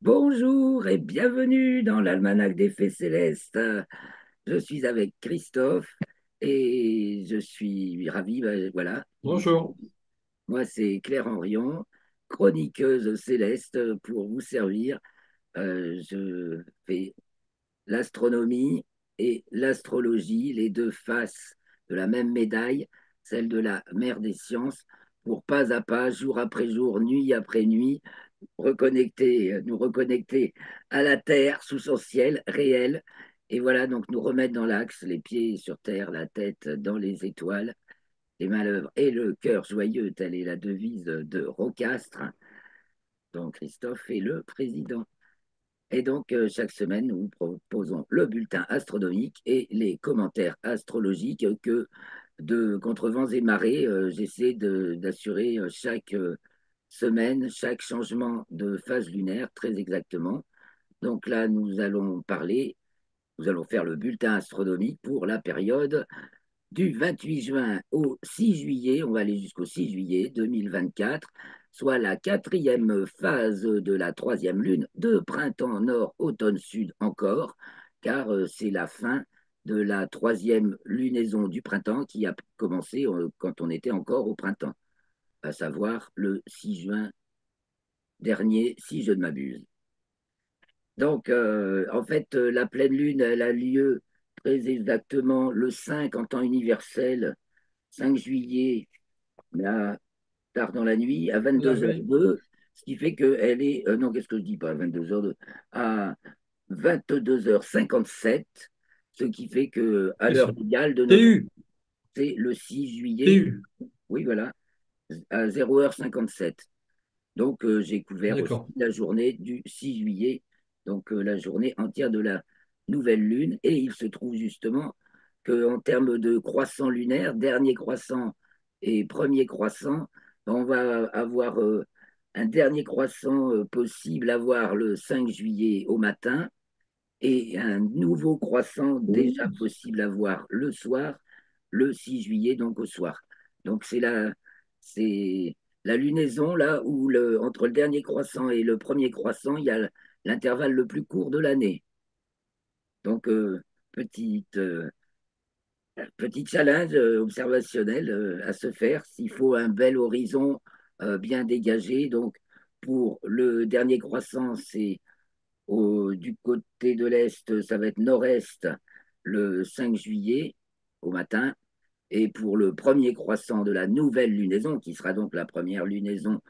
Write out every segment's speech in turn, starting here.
Bonjour et bienvenue dans l'Almanach des Faits Célestes. Je suis avec Christophe et je suis ravi. ben, voilà. Bonjour. Moi, c'est Claire Henrion, chroniqueuse céleste pour vous servir. Euh, je fais l'astronomie et l'astrologie, les deux faces de la même médaille, celle de la mère des sciences, pour pas à pas, jour après jour, nuit après nuit, reconnecter, nous reconnecter à la Terre sous son ciel réel. Et voilà, donc nous remettre dans l'axe, les pieds sur terre, la tête dans les étoiles, les malheurs et le cœur joyeux, telle est la devise de Rocastre, dont Christophe est le président. Et donc, euh, chaque semaine, nous proposons le bulletin astronomique et les commentaires astrologiques que, de contre vents et marées, euh, j'essaie d'assurer euh, chaque euh, semaine, chaque changement de phase lunaire, très exactement. Donc là, nous allons parler, nous allons faire le bulletin astronomique pour la période du 28 juin au 6 juillet, on va aller jusqu'au 6 juillet 2024, soit la quatrième phase de la troisième lune de printemps nord, automne sud encore, car euh, c'est la fin de la troisième lunaison du printemps qui a commencé euh, quand on était encore au printemps, à savoir le 6 juin dernier, si je ne m'abuse. Donc, euh, en fait, euh, la pleine lune, elle a lieu très exactement le 5 en temps universel, 5 juillet, là, tard dans la nuit, à La veille. 22h02, ce qui fait qu'elle est, euh, non, qu'est-ce que je dis pas, à 22h02, à 22h57, ce qui fait que à l'heure légale de notre, c'est le 6 juillet, oui, voilà, à 0h57. Donc, euh, j'ai couvert aussi la journée du 6 juillet, donc euh, la journée entière de la nouvelle lune. Et il se trouve justement qu'en termes de croissant lunaire, dernier croissant et premier croissant, on va avoir euh, un dernier croissant possible à voir le 5 juillet au matin et un nouveau croissant déjà possible à voir le soir, le 6 juillet, donc au soir. Donc c'est la, c'est la lunaison là où le, entre le dernier croissant et le premier croissant, il y a l'intervalle le plus court de l'année. Donc euh, petite, euh, petit challenge euh, observationnel à se faire s'il faut un bel horizon bien dégagé. Donc pour le dernier croissant, c'est du côté de l'Est, ça va être nord-est le 5 juillet au matin. Et pour le premier croissant de la nouvelle lunaison, qui sera donc la première lunaison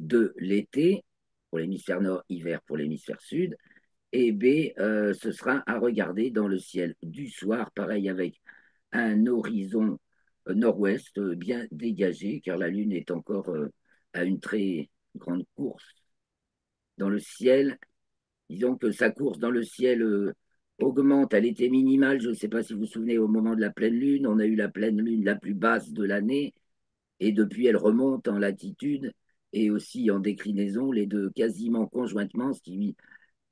de l'été, pour l'hémisphère nord, hiver pour l'hémisphère sud, et B, euh, ce sera à regarder dans le ciel du soir, pareil avec un horizon euh, nord-ouest euh, bien dégagé, car la Lune est encore à une très grande course dans le ciel. Disons que sa course dans le ciel augmente. Elle était minimale. Je ne sais pas si vous vous souvenez, au moment de la pleine lune, on a eu la pleine lune la plus basse de l'année. Et depuis, elle remonte en latitude et aussi en déclinaison, les deux quasiment conjointement, ce qui,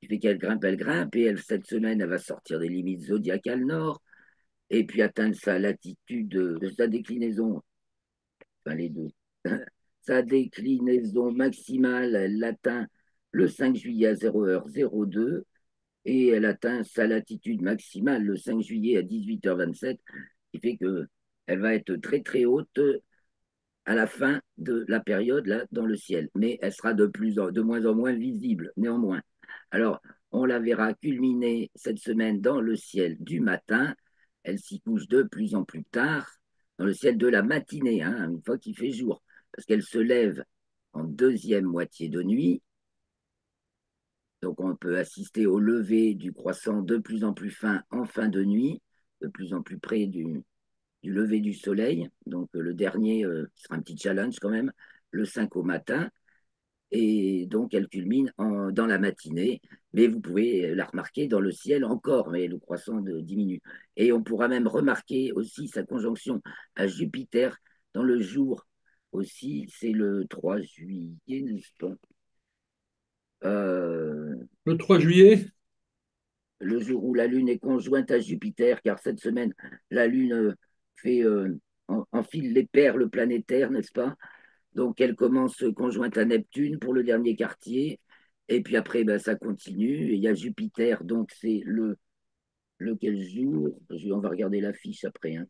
fait qu'elle grimpe, elle grimpe. Et elle, cette semaine, elle va sortir des limites zodiacales nord et puis atteindre sa latitude, de sa déclinaison, enfin les deux, sa déclinaison maximale, elle l'atteint le 5 juillet à 0h02 et elle atteint sa latitude maximale le 5 juillet à 18h27, qui fait qu'elle va être très très haute à la fin de la période dans le ciel, mais elle sera de plus en, moins en moins visible néanmoins. Alors on la verra culminer cette semaine dans le ciel du matin. Elle s'y couche de plus en plus tard dans le ciel de la matinée, hein, une fois qu'il fait jour, parce qu'elle se lève en deuxième moitié de nuit donc on peut assister au lever du croissant de plus en plus fin en fin de nuit, de plus en plus près du, lever du soleil. Donc le dernier euh, sera un petit challenge quand même, le 5 au matin. Et donc elle culmine en- dans la matinée, mais vous pouvez la remarquer dans le ciel encore, mais le croissant diminue. Et on pourra même remarquer aussi sa conjonction à Jupiter dans le jour aussi, c'est le 3 juillet, n'est-ce pas? Euh, Le 3 juillet. le jour où la Lune est conjointe à Jupiter, car cette semaine, la Lune euh, fait euh, en- enfile les perles planétaires, n'est-ce pas? Donc elle commence conjointe à Neptune pour le dernier quartier, Et puis après, ben, ça continue. Et il y a Jupiter, donc c'est le lequel jour? On va regarder la fiche après. Hein.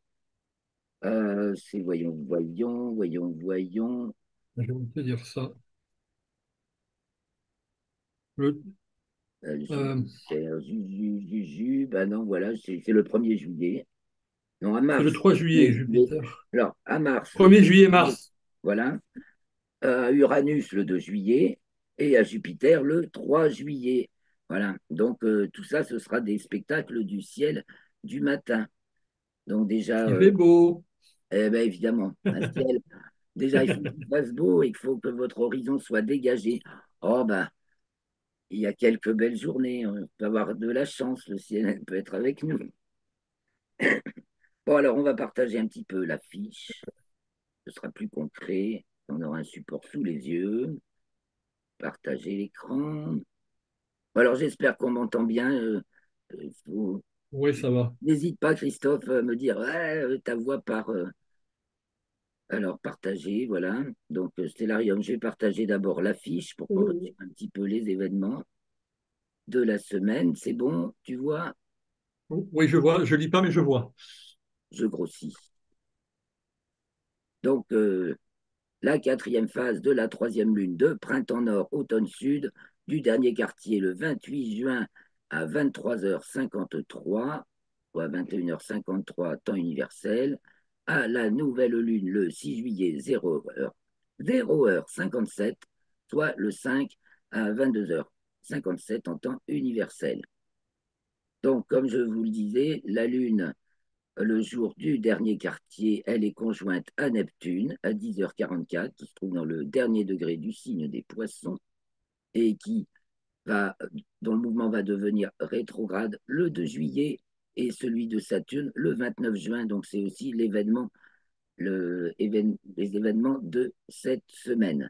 Euh, c'est voyons, voyons, voyons, voyons. Je vais te dire ça. Le, Euh, euh, Juju, ben non, voilà, c'est le 1er juillet. Non, à c'est le Mars. 3 juillet, 1er juillet. Jupiter. Alors, à Mars, le 1er 2 juillet, mars. voilà. À Uranus, le 2 juillet. Et à Jupiter, le 3 juillet. Voilà. Donc, euh, tout ça, ce sera des spectacles du ciel du matin. Donc, déjà, Il euh, fait beau. eh ben, évidemment, un ciel. Déjà, il faut qu'il fasse beau et il faut que votre horizon soit dégagé. Oh, ben, il y a quelques belles journées. On peut avoir de la chance. Le ciel peut être avec nous. Bon, alors, on va partager un petit peu la fiche. Ce sera plus concret. On aura un support sous les yeux. Partager l'écran. Bon, Alors, j'espère qu'on m'entend bien. Euh, euh, faut- Oui, ça va. N'hésite pas, Christophe, à me dire Ouais, euh, ta voix par. euh, Alors, partager, voilà. Donc, euh, Stellarium, je vais partager d'abord l'affiche pour qu'on retire un petit peu les événements de la semaine. C'est bon, tu vois, Oui, je vois. Je lis pas, mais je vois. je grossis. Donc, euh, la quatrième phase de la troisième lune de printemps nord, automne sud, du dernier quartier le 28 juin à 23h53, ou à 21h53 temps universel, à la nouvelle lune le 6 juillet 0h, 0h57, soit le 5 à 22h57 en temps universel. Donc, comme je vous le disais, la lune le jour du dernier quartier, elle est conjointe à Neptune à 10h44, qui se trouve dans le dernier degré du signe des poissons, et qui va, dont le mouvement va devenir rétrograde le 2 juillet, et celui de Saturne le 29 juin. Donc c'est aussi l'événement, le, les événements de cette semaine.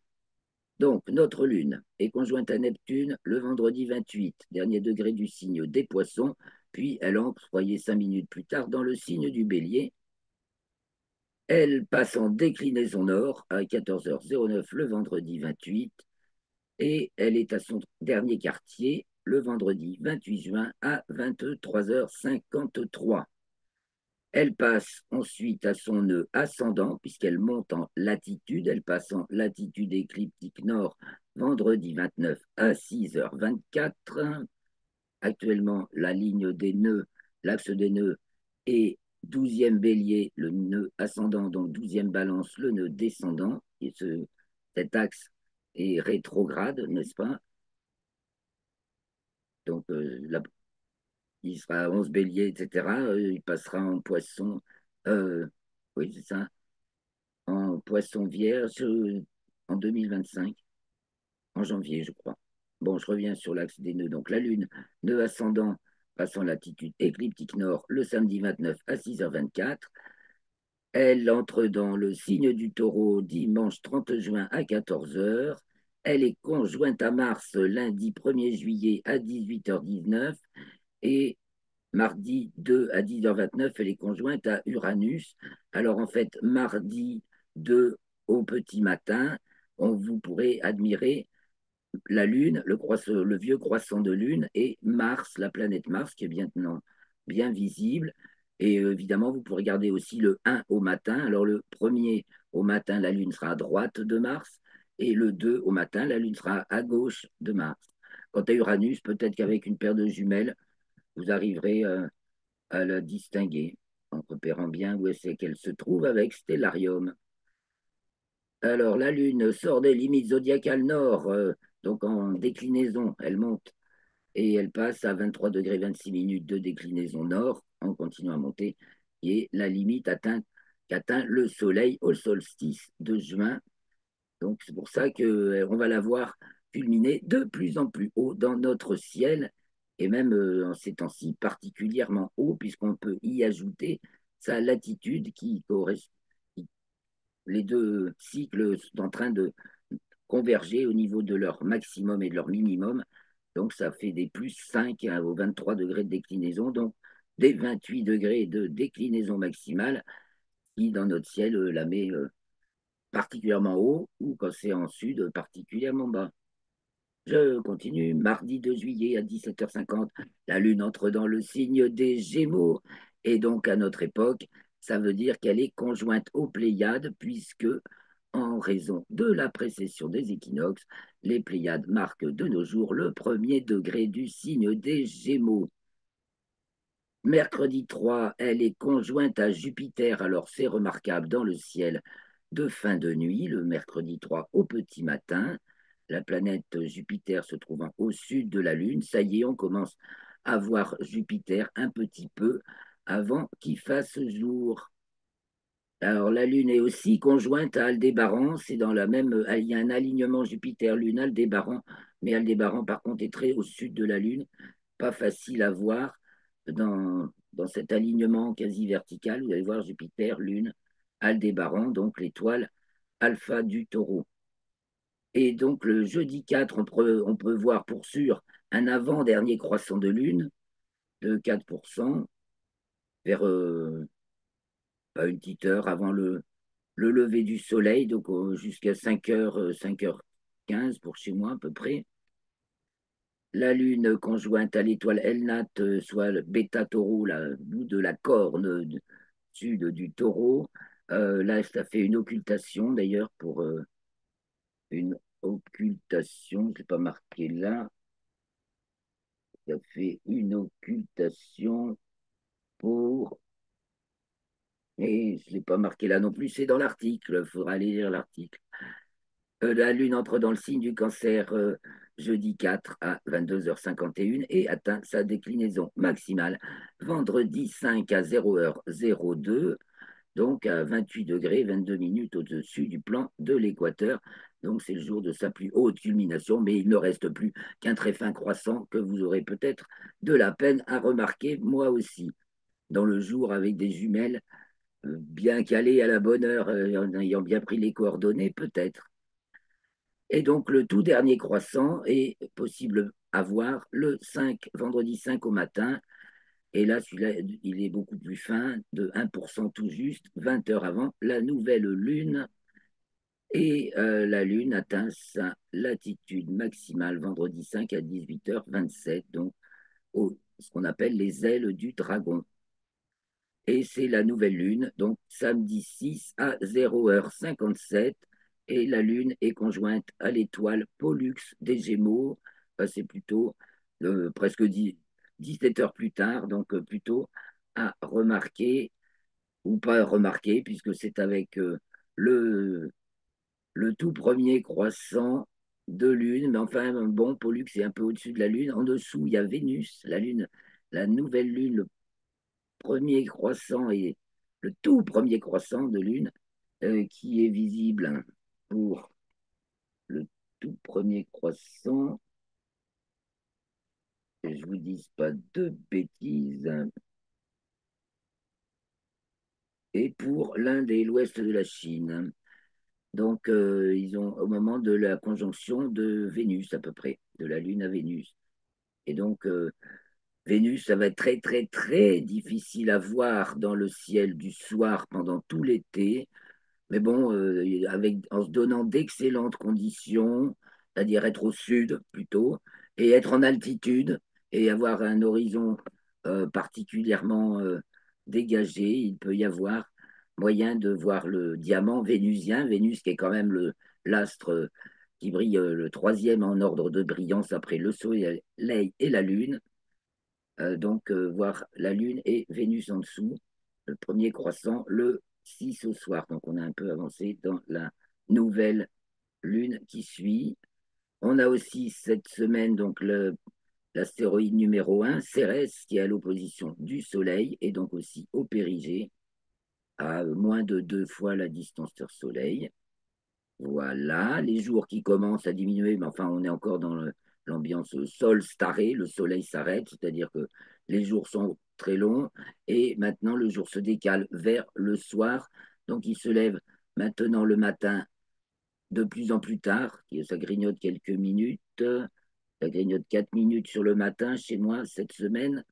Donc notre lune est conjointe à Neptune le vendredi 28, dernier degré du signe des poissons, puis elle entre, voyez, cinq minutes plus tard, dans le signe du bélier. Elle passe en déclinaison nord à 14h09 le vendredi 28 et elle est à son dernier quartier le vendredi 28 juin à 23h53. Elle passe ensuite à son nœud ascendant puisqu'elle monte en latitude. Elle passe en latitude écliptique nord vendredi 29 à 6h24. Actuellement, la ligne des nœuds, l'axe des nœuds est 12e bélier, le nœud ascendant, donc 12e balance, le nœud descendant. Et ce, cet axe est rétrograde, n'est-ce pas? Donc, euh, la- il sera à 11 bélier, etc. Euh, il passera en poisson, euh, oui, c'est ça, en poisson vierge en 2025, en janvier, je crois. Bon, je reviens sur l'axe des nœuds. Donc, la Lune, nœud ascendant, passant latitude écliptique nord le samedi 29 à 6h24. Elle entre dans le signe du taureau dimanche 30 juin à 14h. Elle est conjointe à Mars lundi 1er juillet à 18h19. Et mardi 2 à 10h29, elle est conjointe à Uranus. Alors en fait, mardi 2 au petit matin, on, vous pourrez admirer la Lune, le, vieux croissant de Lune, et Mars, la planète Mars, qui est maintenant bien visible. Et euh, évidemment, vous pourrez regarder aussi le 1 au matin. Alors le premier au matin, la Lune sera à droite de Mars, et le 2 au matin, la Lune sera à gauche de Mars. Quant à Uranus, peut-être qu'avec une paire de jumelles, vous arriverez euh, à la distinguer en repérant bien où c'est qu'elle se trouve avec Stellarium. Alors, la Lune sort des limites zodiacales nord, euh, donc en déclinaison, elle monte et elle passe à 23 degrés 26 minutes de déclinaison nord en continuant à monter, et la limite atteint, qu'atteint le Soleil au solstice de juin. Donc, c'est pour ça qu'on va la voir culminer de plus en plus haut dans notre ciel, et même euh, en ces temps-ci particulièrement haut, puisqu'on peut y ajouter sa latitude qui correspond les deux cycles sont en train de converger au niveau de leur maximum et de leur minimum. Donc, ça fait des plus 5 aux 23 degrés de déclinaison, donc des 28 degrés de déclinaison maximale, qui dans notre ciel euh, la met euh, particulièrement haut, ou quand c'est en sud, particulièrement bas. Je continue. Mardi 2 juillet à 17h50, la Lune entre dans le signe des Gémeaux. Et donc, à notre époque, ça veut dire qu'elle est conjointe aux Pléiades, puisque, en raison de la précession des équinoxes, les Pléiades marquent de nos jours le premier degré du signe des Gémeaux. Mercredi 3, elle est conjointe à Jupiter, alors c'est remarquable dans le ciel de fin de nuit, le mercredi 3 au petit matin la planète Jupiter se trouvant au sud de la Lune. Ça y est, on commence à voir Jupiter un petit peu avant qu'il fasse jour. Alors la Lune est aussi conjointe à Aldébaran, c'est dans la même, il y a un alignement Jupiter-Lune Aldébaran, mais Aldébaran par contre est très au sud de la Lune, pas facile à voir dans, dans cet alignement quasi vertical. Vous allez voir Jupiter, Lune, Aldébaran, donc l'étoile alpha du Taureau. Et donc le jeudi 4, on peut, voir pour sûr un avant-dernier croissant de lune de 4% vers euh, une petite heure avant le, le lever du soleil, donc jusqu'à 5h, 5h15 pour chez moi à peu près. La lune conjointe à l'étoile Elnat, euh, soit le bêta taureau, la bout de la corne sud du taureau. Euh, là, ça fait une occultation d'ailleurs pour une occultation, je pas marqué là. Ça fait une occultation pour. Et je ne l'ai pas marqué là non plus, c'est dans l'article, il faudra aller lire l'article. Euh, la Lune entre dans le signe du cancer euh, jeudi 4 à 22h51 et atteint sa déclinaison maximale vendredi 5 à 0h02 donc à 28 degrés 22 minutes au-dessus du plan de l'équateur. Donc c'est le jour de sa plus haute culmination, mais il ne reste plus qu'un très fin croissant que vous aurez peut-être de la peine à remarquer, moi aussi, dans le jour avec des jumelles euh, bien calées à la bonne heure, euh, en ayant bien pris les coordonnées, peut-être. Et donc le tout dernier croissant est possible à voir le 5, vendredi 5 au matin, et là, celui-là, il est beaucoup plus fin, de 1% tout juste, 20 heures avant la nouvelle lune. Et euh, la lune atteint sa latitude maximale vendredi 5 à 18h27, donc ce qu'on appelle les ailes du dragon. Et c'est la nouvelle lune, donc samedi 6 à 0h57. Et la lune est conjointe à l'étoile Pollux des Gémeaux. c'est plutôt euh, presque 10, 17 heures plus tard, donc euh, plutôt à remarquer, ou pas remarquer, puisque c'est avec euh, le, le tout premier croissant de Lune, mais enfin, bon, Pollux est un peu au-dessus de la Lune. En dessous, il y a Vénus, la Lune, la nouvelle Lune, le premier croissant et le tout premier croissant de Lune euh, qui est visible pour le tout premier croissant je vous dise pas de bêtises. Et pour l'Inde et l'ouest de la Chine. Donc, euh, ils ont au moment de la conjonction de Vénus, à peu près, de la Lune à Vénus. Et donc, euh, Vénus, ça va être très, très, très difficile à voir dans le ciel du soir pendant tout l'été. Mais bon, euh, avec, en se donnant d'excellentes conditions, c'est-à-dire être au sud plutôt, et être en altitude, et avoir un horizon euh, particulièrement euh, dégagé, il peut y avoir moyen de voir le diamant vénusien, Vénus qui est quand même l'astre qui brille euh, le troisième en ordre de brillance après le Soleil et la Lune. donc voir la Lune et Vénus en dessous, le premier croissant le 6 au soir. Donc on a un peu avancé dans la nouvelle Lune qui suit. On a aussi cette semaine donc le L'astéroïde numéro 1, Cérès, qui est à l'opposition du Soleil et donc aussi au périgée, à moins de deux fois la distance Terre-Soleil. Voilà, les jours qui commencent à diminuer, mais enfin, on est encore dans l'ambiance sol staré, le soleil s'arrête, c'est-à-dire que les jours sont très longs et maintenant le jour se décale vers le soir. Donc il se lève maintenant le matin de plus en plus tard, ça grignote quelques minutes, ça grignote 4 minutes sur le matin chez moi cette semaine.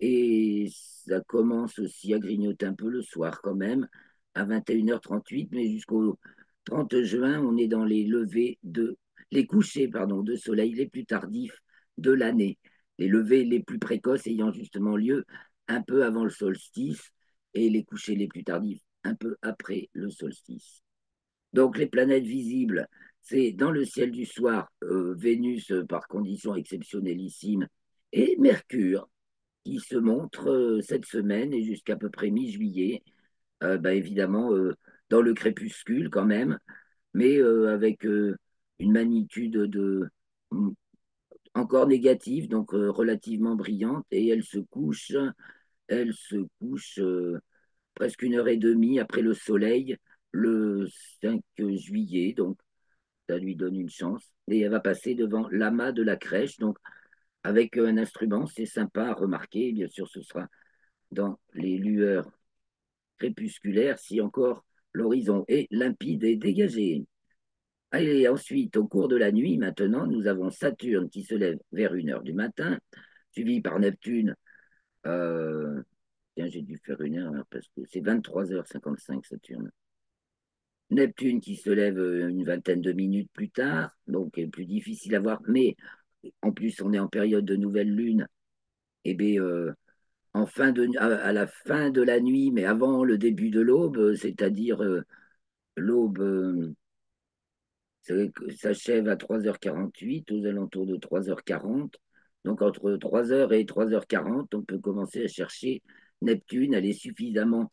Et ça commence aussi à grignoter un peu le soir quand même, à 21h38, mais jusqu'au 30 juin, on est dans les levées de les couchers pardon, de soleil les plus tardifs de l'année, les levées les plus précoces ayant justement lieu un peu avant le solstice et les couchers les plus tardifs un peu après le solstice. Donc les planètes visibles, c'est dans le ciel du soir, euh, Vénus euh, par conditions exceptionnellissimes et Mercure qui se montre euh, cette semaine et jusqu'à peu près mi-juillet, bah, évidemment dans le crépuscule quand même, mais avec une magnitude de mm, encore négative, donc relativement brillante, et elle se couche, elle se couche presque une heure et demie après le soleil, le 5 juillet, donc ça lui donne une chance. Et elle va passer devant l'amas de la crèche, donc avec un instrument, c'est sympa à remarquer. Bien sûr, ce sera dans les lueurs crépusculaires, si encore l'horizon est limpide et dégagé. Allez, ensuite, au cours de la nuit, maintenant, nous avons Saturne qui se lève vers 1h du matin, suivi par Neptune. Euh, tiens, j'ai dû faire une heure parce que c'est 23h55 Saturne. Neptune qui se lève euh, une vingtaine de minutes plus tard, donc est plus difficile à voir, mais en plus on est en période de nouvelle lune, et eh bien euh, en fin de, à, la fin de la nuit, mais avant le début de l'aube, c'est-à-dire euh, l'aube s'achève à 3h48, aux alentours de 3h40. Donc entre 3h et 3h40, on peut commencer à chercher Neptune. Elle est suffisamment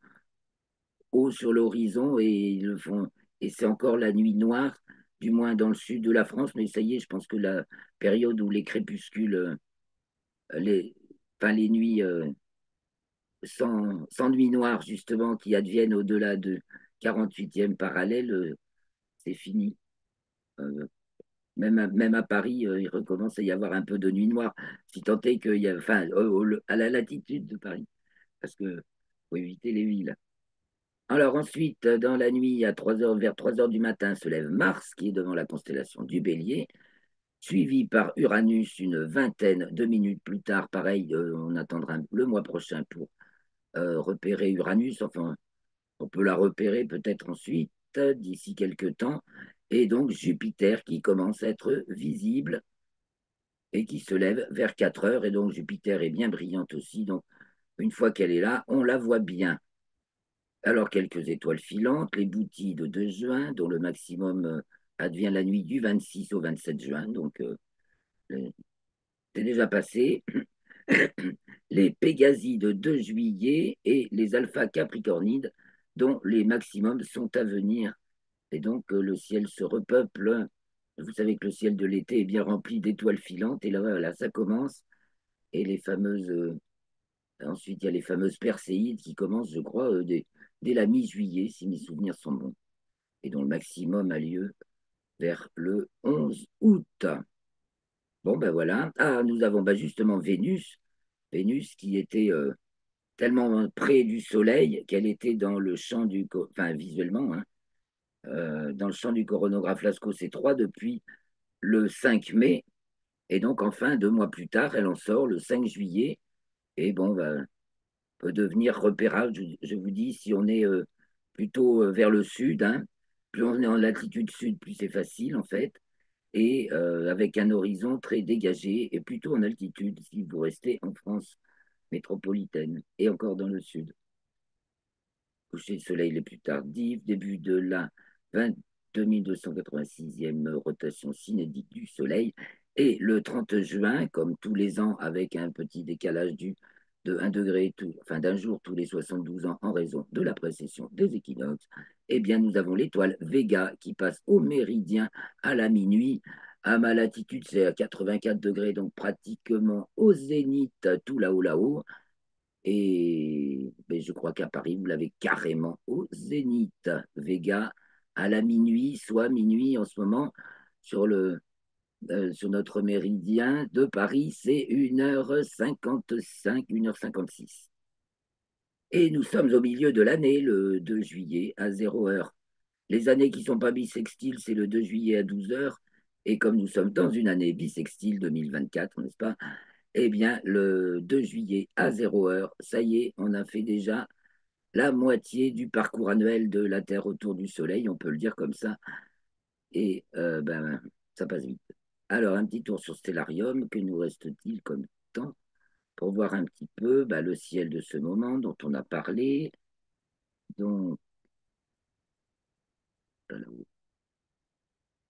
haut sur l'horizon et ils le font. Et c'est encore la nuit noire, du moins dans le sud de la France. Mais ça y est, je pense que la période où les crépuscules, euh, les, enfin les nuits euh, sans, sans, nuit noire, justement, qui adviennent au-delà de 48e parallèle, euh, c'est fini. même, à, Paris, il recommence à y avoir un peu de nuit noire, si tant est qu'il y a, enfin, à la latitude de Paris, parce que faut éviter les villes. Alors ensuite, dans la nuit, à 3 heures, vers 3 heures du matin, se lève Mars, qui est devant la constellation du Bélier, suivi par Uranus une vingtaine de minutes plus tard. Pareil, euh, on attendra le mois prochain pour euh, repérer Uranus. Enfin, on peut la repérer peut-être ensuite, d'ici quelques temps. Et donc Jupiter qui commence à être visible et qui se lève vers 4 heures. Et donc Jupiter est bien brillante aussi. Donc une fois qu'elle est là, on la voit bien. Alors, quelques étoiles filantes, les boutilles de 2 juin, dont le maximum euh, advient la nuit du 26 au 27 juin. Donc, euh, c'est déjà passé. les Pégasies de 2 juillet et les Alpha Capricornides, dont les maximums sont à venir. Et donc, euh, le ciel se repeuple. Vous savez que le ciel de l'été est bien rempli d'étoiles filantes. Et là, voilà, ça commence. Et les fameuses. ensuite, il y a les fameuses Perséides qui commencent, je crois, des dès la mi-juillet, si mes souvenirs sont bons, et dont le maximum a lieu vers le 11 août. Bon, ben voilà. Ah, nous avons ben justement Vénus, Vénus qui était euh, tellement près du Soleil qu'elle était dans le champ du, enfin visuellement, hein, euh, dans le champ du coronographe Lascaux C3 depuis le 5 mai. Et donc, enfin, deux mois plus tard, elle en sort le 5 juillet. Et bon, ben, devenir repérable. Je, vous dis, si on est euh, plutôt euh, vers le sud, hein, plus on est en latitude sud, plus c'est facile en fait, et euh, avec un horizon très dégagé, et plutôt en altitude si vous restez en France métropolitaine et encore dans le sud. Coucher de soleil les plus tardifs, début de la 2286e rotation cinétique du soleil, et le 30 juin, comme tous les ans, avec un petit décalage du de 1 degré, enfin d'un jour tous les 72 ans en raison de la précession des équinoxes, eh bien nous avons l'étoile Vega qui passe au méridien à la minuit. À ma latitude, c'est à 84 degrés, donc pratiquement au zénith, tout là-haut, là-haut. Et ben, je crois qu'à Paris, vous l'avez carrément au zénith. Vega à la minuit, soit minuit en ce moment, sur le, euh, sur notre méridien de Paris, c'est 1h55, 1h56. Et nous sommes au milieu de l'année, le 2 juillet, à 0h. Les années qui ne sont pas bissextiles, c'est le 2 juillet à 12h. Et comme nous sommes dans une année bissextile 2024, n'est-ce pas? Eh bien, le 2 juillet à 0h, ça y est, on a fait déjà la moitié du parcours annuel de la Terre autour du Soleil, on peut le dire comme ça. Et euh, ben, ça passe vite. Alors, un petit tour sur Stellarium. Que nous reste-t-il comme temps pour voir un petit peu bah, le ciel de ce moment dont on a parlé? Donc,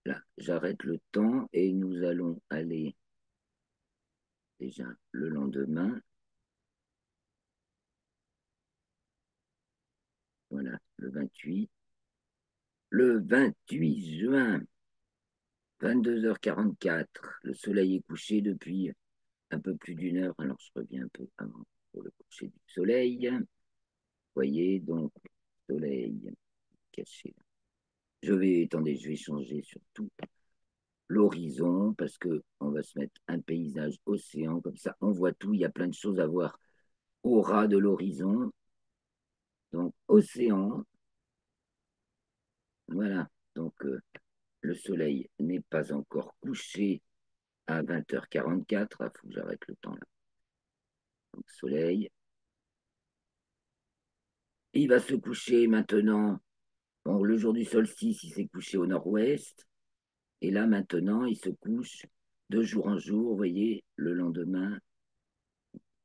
là, j'arrête le temps et nous allons aller déjà le lendemain. Voilà, le 28. Le 28 juin, 22h44, le soleil est couché depuis un peu plus d'une heure. Alors, je reviens un peu avant pour le coucher du soleil. Vous voyez, donc, soleil caché. Je vais, attendez, je vais changer surtout l'horizon parce que on va se mettre un paysage océan comme ça. On voit tout. Il y a plein de choses à voir au ras de l'horizon. Donc, océan. Voilà. Donc, euh, le soleil n'est pas encore couché à 20h44. Il faut que le temps là. Soleil. Il va se coucher maintenant. Bon, le jour du solstice, il s'est couché au nord-ouest. Et là, maintenant, il se couche de jour en jour. Vous voyez, le lendemain,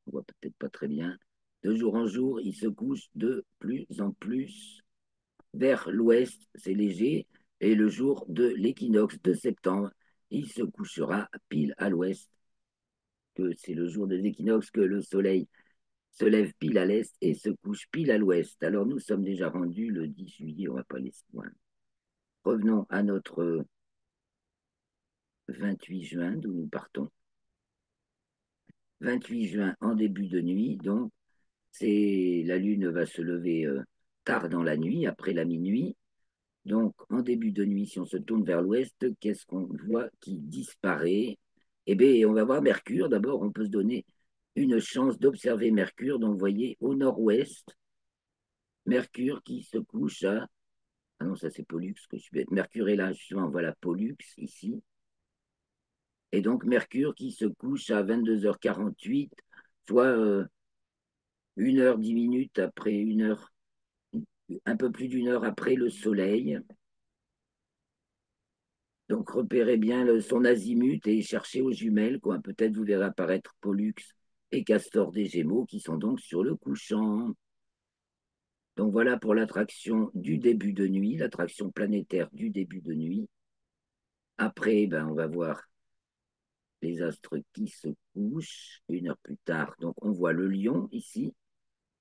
on voit peut-être pas très bien. De jour en jour, il se couche de plus en plus vers l'ouest. C'est léger. Et le jour de l'équinoxe de septembre, il se couchera pile à l'ouest, que c'est le jour de l'équinoxe que le soleil se lève pile à l'est et se couche pile à l'ouest. Alors nous sommes déjà rendus le 10 juillet, on va pas laisser loin. Revenons à notre 28 juin, d'où nous partons. 28 juin en début de nuit, donc c'est la lune va se lever euh, tard dans la nuit, après la minuit, donc, en début de nuit, si on se tourne vers l'ouest, qu'est-ce qu'on voit qui disparaît? Eh bien, on va voir Mercure. D'abord, on peut se donner une chance d'observer Mercure. Donc, vous voyez, au nord-ouest, Mercure qui se couche à... Ah non, ça c'est Pollux que je suis. Mercure est là, justement, voilà Pollux ici. Et donc, Mercure qui se couche à 22h48, soit euh, une heure dix minutes après une heure un peu plus d'une heure après le soleil. Donc repérez bien son azimut et cherchez aux jumelles. Peut-être vous verrez apparaître Pollux et Castor des Gémeaux qui sont donc sur le couchant. Donc voilà pour l'attraction du début de nuit, l'attraction planétaire du début de nuit. Après, ben, on va voir les astres qui se couchent une heure plus tard. Donc on voit le lion ici,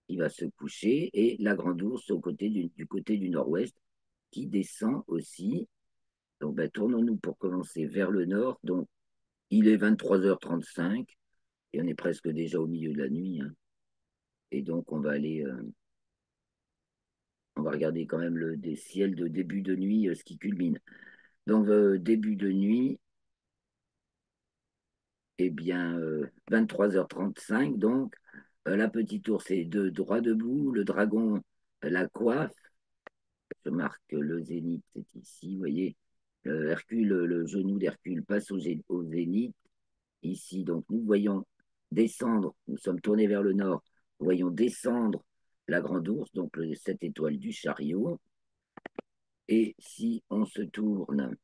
il va se coucher, et la grande ours au côté du, côté du nord-ouest qui descend aussi. Donc ben, tournons-nous pour commencer vers le nord. Donc il est 23h35 et on est presque déjà au milieu de la nuit. Hein. Et donc on va aller, euh, on va regarder quand même le des ciels de début de nuit, euh, ce qui culmine. Donc euh, début de nuit, eh bien 23h35 donc la petite ours est de droit debout, le dragon la coiffe. Je marque le zénith, c'est ici, vous voyez. Le Hercule, le genou d'Hercule passe au, zénith, ici. Donc nous voyons descendre, nous sommes tournés vers le nord, nous voyons descendre la grande ours, donc cette étoile du chariot. Et si on se tourne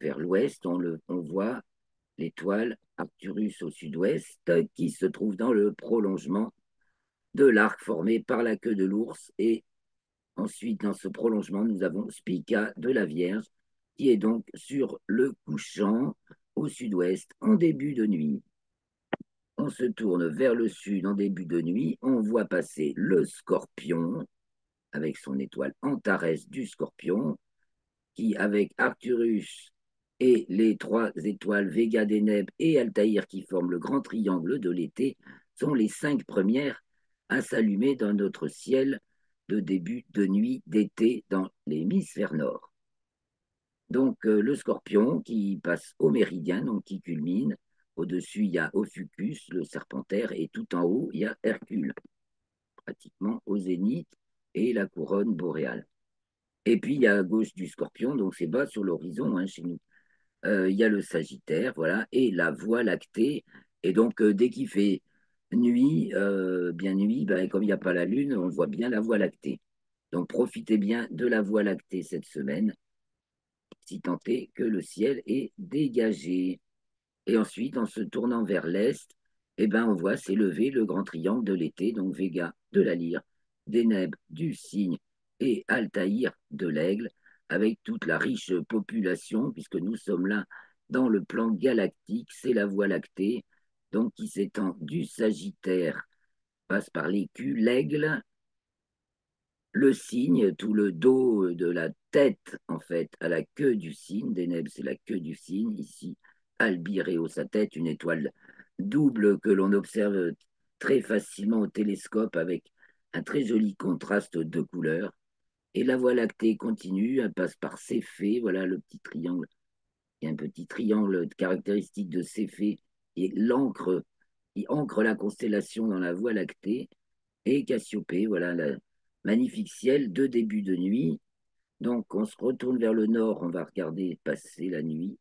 vers l'ouest, on, on voit l'étoile Arcturus au sud-ouest, qui se trouve dans le prolongement de l'arc formé par la queue de l'ours. Et ensuite, dans ce prolongement, nous avons Spica de la Vierge, qui est donc sur le couchant au sud-ouest en début de nuit. On se tourne vers le sud en début de nuit, on voit passer le scorpion avec son étoile Antares du scorpion, qui avec Arcturus et les trois étoiles Vega Deneb et Altaïr qui forment le grand triangle de l'été sont les cinq premières à s'allumer dans notre ciel de début de nuit d'été dans l'hémisphère nord. Donc euh, le scorpion qui passe au méridien, donc qui culmine. Au-dessus, il y a Ophucus, le serpentaire, et tout en haut, il y a Hercule, pratiquement au zénith, et la couronne boréale. Et puis, il y a à gauche du scorpion, donc c'est bas sur l'horizon hein, chez nous. Euh, il y a le Sagittaire, voilà, et la Voie lactée. Et donc, euh, dès qu'il fait nuit, euh, bien nuit, ben, comme il n'y a pas la Lune, on voit bien la Voie lactée. Donc, profitez bien de la Voie lactée cette semaine. si tant est que le ciel est dégagé. Et ensuite, en se tournant vers l'est, eh ben, on voit s'élever le grand triangle de l'été, donc Vega de la lyre, Deneb du cygne et Altaïr de l'aigle, avec toute la riche population, puisque nous sommes là dans le plan galactique, c'est la Voie lactée, donc qui s'étend du Sagittaire, passe par l'écu, l'aigle, le cygne, tout le dos de la tête, en fait, à la queue du cygne, Deneb, c'est la queue du cygne, ici, Albireo, sa tête, une étoile double que l'on observe très facilement au télescope avec un très joli contraste de couleurs. Et la Voie lactée continue, elle passe par Céphée, voilà le petit triangle. Il y a un petit triangle caractéristique de Céphée qui ancre la constellation dans la Voie lactée. Et Cassiopée, voilà le magnifique ciel de début de nuit. Donc on se retourne vers le nord, on va regarder passer la nuit.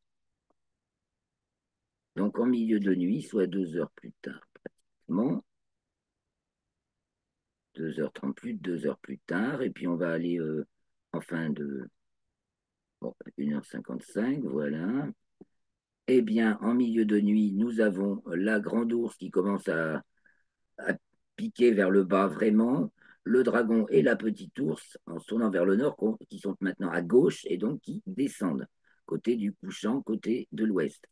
Donc en milieu de nuit, soit deux heures plus tard pratiquement. 2h30 plus, deux heures plus tard, et puis on va aller euh, en fin de 1h55, voilà. Eh bien, en milieu de nuit, nous avons la grande ours qui commence à, à piquer vers le bas vraiment, le dragon et la petite ours en se tournant vers le nord, qui sont maintenant à gauche et donc qui descendent, côté du couchant, côté de l'ouest.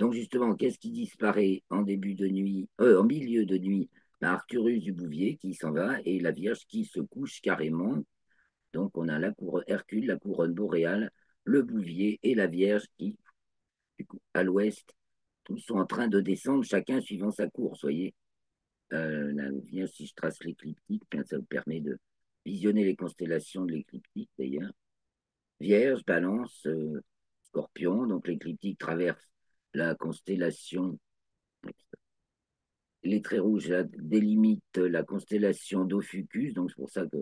Donc justement, qu'est-ce qui disparaît en début de nuit, euh, en milieu de nuit Arcturus du Bouvier qui s'en va et la Vierge qui se couche carrément. Donc on a la couronne Hercule, la couronne boréale, le Bouvier et la Vierge qui, à l'ouest, tous sont en train de descendre, chacun suivant sa course, voyez. Euh, la Vierge, si je trace l'écliptique, ça vous permet de visionner les constellations de l'écliptique d'ailleurs. Vierge, Balance, euh, Scorpion, donc l'écliptique traverse la constellation, les traits rouges délimitent la constellation d'Ophucus, donc c'est pour ça que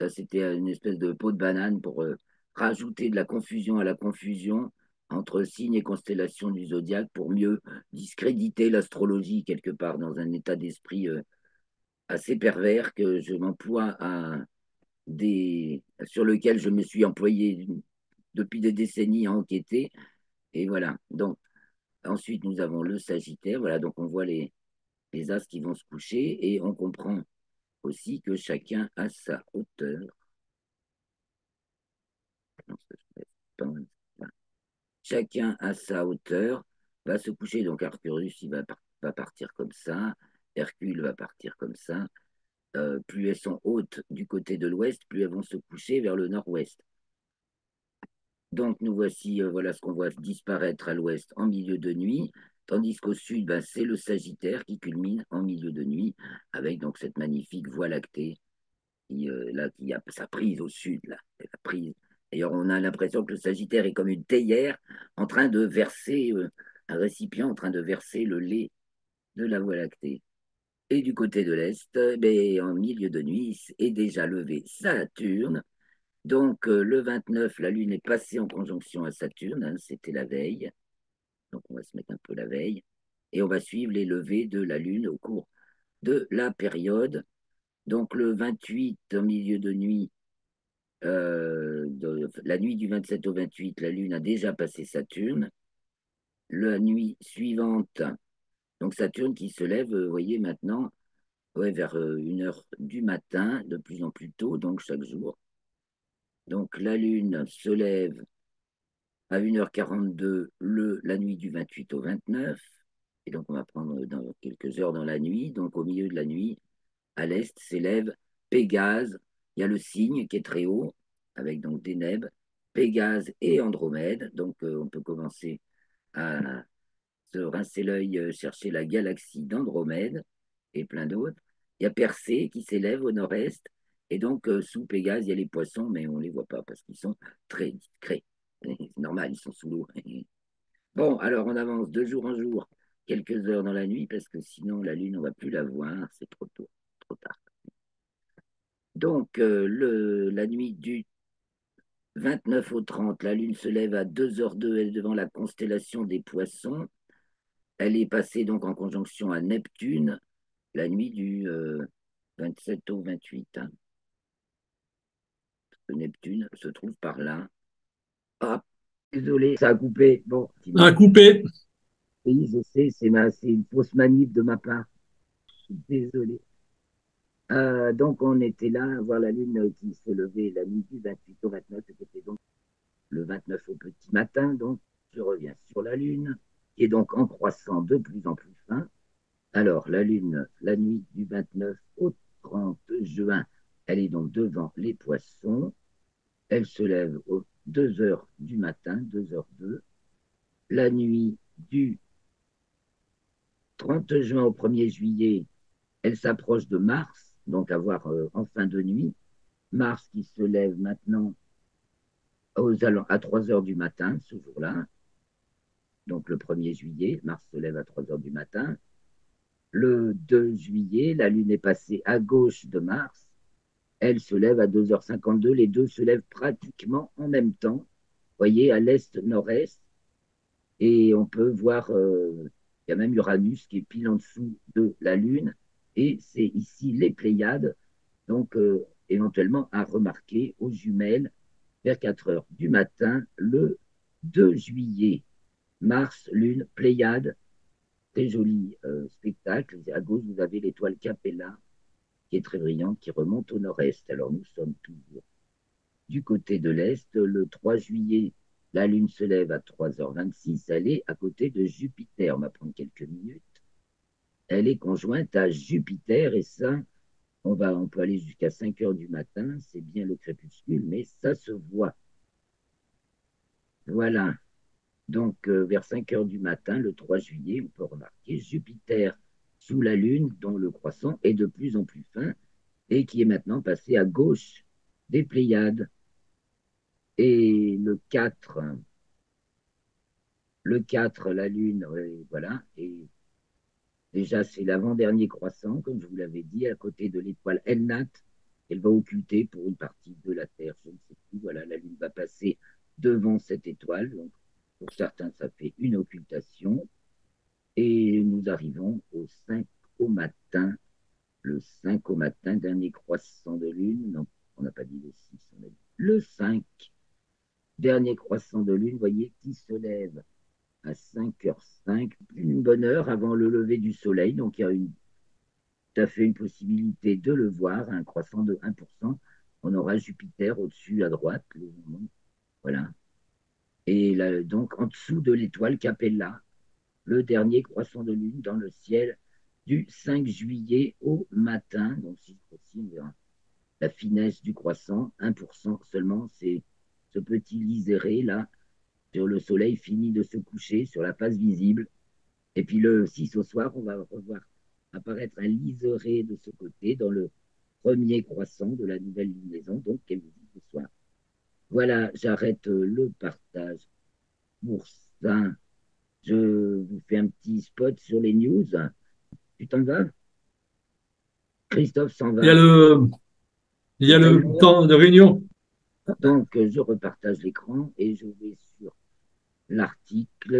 ça c'était une espèce de peau de banane pour euh, rajouter de la confusion à la confusion entre signes et constellations du zodiaque pour mieux discréditer l'astrologie quelque part dans un état d'esprit euh, assez pervers que je m'emploie à des sur lequel je me suis employé depuis des décennies à enquêter. Et voilà. Donc Ensuite, nous avons le Sagittaire. Voilà, donc on voit les, les as qui vont se coucher et on comprend aussi que chacun a sa hauteur. Chacun a sa hauteur, va se coucher. Donc Arcturus, il va, partir comme ça. Hercule va partir comme ça. Euh, plus elles sont hautes du côté de l'ouest, plus elles vont se coucher vers le nord-ouest. Donc nous voici, euh, voilà ce qu'on voit disparaître à l'ouest en milieu de nuit, tandis qu'au sud, ben, c'est le Sagittaire qui culmine en milieu de nuit, avec donc cette magnifique voie lactée qui, euh, a sa prise au sud, prise. D'ailleurs, on a l'impression que le Sagittaire est comme une théière en train de verser, euh, un récipient en train de verser le lait de la voie lactée. Et du côté de l'Est, ben, en milieu de nuit, est déjà levé Saturne, donc, euh, le 29, la Lune est passée en conjonction à Saturne, hein, c'était la veille. Donc, on va se mettre un peu la veille. Et on va suivre les levées de la Lune au cours de la période. Donc, le 28, en milieu de nuit, euh, la nuit du 27 au 28, la Lune a déjà passé Saturne. La nuit suivante, donc Saturne qui se lève, vous voyez maintenant, ouais, vers 1h euh, du matin, de plus en plus tôt, donc chaque jour. Donc la Lune se lève à 1h42 le, la nuit du 28 au 29. Et donc on va prendre dans quelques heures dans la nuit. Donc au milieu de la nuit, à l'est, s'élève Pégase. Il y a le cygne qui est très haut, avec donc Deneb, Pégase et Andromède. Donc euh, on peut commencer à se rincer l'œil, euh, chercher la galaxie d'Andromède et plein d'autres. Il y a Persée qui s'élève au nord-est et donc, euh, sous Pégase, il y a les poissons, mais on ne les voit pas parce qu'ils sont très discrets. C'est normal, ils sont sous l'eau. Bon, alors on avance de jour en jour, quelques heures dans la nuit, parce que sinon la Lune, on ne va plus la voir, c'est trop tôt, trop tard. Donc, euh, le, la nuit du 29 au 30, la Lune se lève à 2h02, elle est devant la constellation des poissons. Elle est passée donc en conjonction à Neptune, la nuit du 27 euh, au 28. Neptune se trouve par là. Ah, désolé, ça a coupé. Bon, Un coupé. Oui, je sais, c'est ma, c'est une fausse manip de ma part. Désolé. Euh, donc, on était là à voir la lune qui se levait la nuit du 28 au 29, c'était donc le 29 au petit matin. Donc, je reviens sur la lune, qui est donc en croissant de plus en plus fin. Alors, la lune, la nuit du 29 au 30 juin, elle est donc devant les poissons. Elle se lève aux 2 heures du matin, 2h02. La nuit du 30 juin au 1er juillet, elle s'approche de Mars, donc à voir euh, en fin de nuit. Mars qui se lève maintenant à 3 heures du matin, ce jour-là. Donc le 1er juillet, Mars se lève à 3 heures du matin. Le 2 juillet, la Lune est passée à gauche de Mars. Elle se lève à 2h52. Les deux se lèvent pratiquement en même temps. Vous voyez, à l'est-nord-est. Et on peut voir euh, il y a même Uranus qui est pile en dessous de la Lune. Et c'est ici les Pléiades, donc euh, éventuellement à remarquer aux jumelles vers 4 heures du matin, le 2 juillet. Mars, Lune, Pléiades, très joli euh, spectacle. À gauche, vous avez l'étoile Capella, qui est très brillante, qui remonte au nord-est. Alors nous sommes toujours du côté de l'est. Le 3 juillet, la Lune se lève à 3h26. Elle est à côté de Jupiter. On va prendre quelques minutes. Elle est conjointe à Jupiter et ça, on, va, on peut aller jusqu'à 5 h du matin. C'est bien le crépuscule, mais ça se voit. Voilà. Donc, euh, vers 5 h du matin, le 3 juillet, on peut remarquer Jupiter sous la Lune, dont le croissant est de plus en plus fin et qui est maintenant passé à gauche des Pléiades. Et le 4, le 4, la Lune, voilà. Et déjà, c'est l'avant-dernier croissant, comme je vous l'avais dit, à côté de l'étoile Elnat. Elle va occulter pour une partie de la Terre, je ne sais plus. Voilà, la Lune va passer devant cette étoile. Donc, pour certains, ça fait une occultation. Et nous arrivons au 5 au matin. Le 5 au matin, dernier croissant de Lune. Non, on n'a pas dit le 6, on a dit le 5 dernier croissant de lune, voyez, qui se lève à 5h05, une bonne heure avant le lever du soleil. Donc il y a tout à fait une possibilité de le voir, un croissant de 1%. On aura Jupiter au-dessus à droite. voilà. Et là, donc en dessous de l'étoile Capella, le dernier croissant de lune dans le ciel du 5 juillet au matin. Donc si possible, la finesse du croissant, 1% seulement, c'est ce petit liseré là, sur le soleil fini de se coucher, sur la face visible. Et puis le 6 au soir, on va revoir apparaître un liseré de ce côté, dans le premier croissant de la nouvelle lunaison, donc qu'elle vous dit ce soir. Voilà, j'arrête le partage pour ça. Je vous fais un petit spot sur les news. Tu t'en vas? Christophe s'en va. Il y a le, il y a le temps de réunion. Donc, je repartage l'écran et je vais sur l'article.